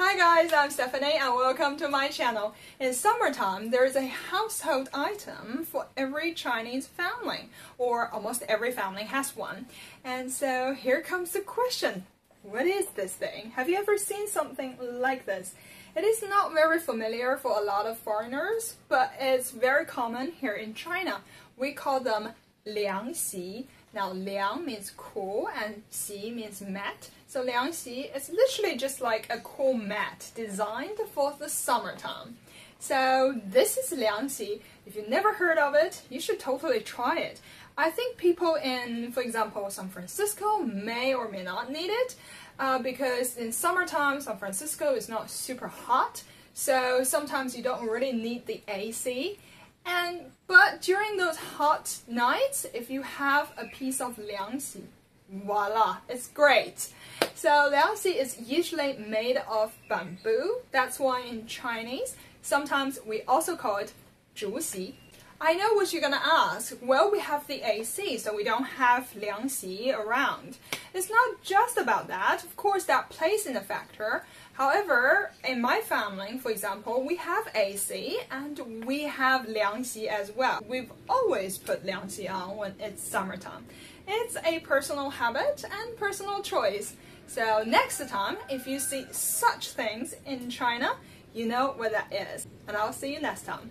Hi guys, I'm Stephanie and welcome to my channel. In summertime, there is a household item for every Chinese family, or almost every family has one. And so here comes the question. What is this thing? Have you ever seen something like this? It is not very familiar for a lot of foreigners, but it's very common here in China. We call them liangxi. Now, liang means cool and xi means mat. So liangxi is literally just like a cool mat designed for the summertime. So this is liangxi. If you've never heard of it, you should totally try it. I think people in, for example, San Francisco may or may not need it uh, because in summertime, San Francisco is not super hot. So sometimes you don't really need the AC. And but during those hot nights, if you have a piece of liangxi, voila, it's great. So liangxi is usually made of bamboo. That's why in Chinese, sometimes we also call it zhuxi. I know what you're gonna ask. Well, we have the AC, so we don't have liangxi around. It's not just about that. Of course, that plays in a factor. However, in my family, for example, we have AC and we have liangxi as well. We've always put liangxi on when it's summertime. It's a personal habit and personal choice. So next time, if you see such things in China, you know what that is. And I'll see you next time.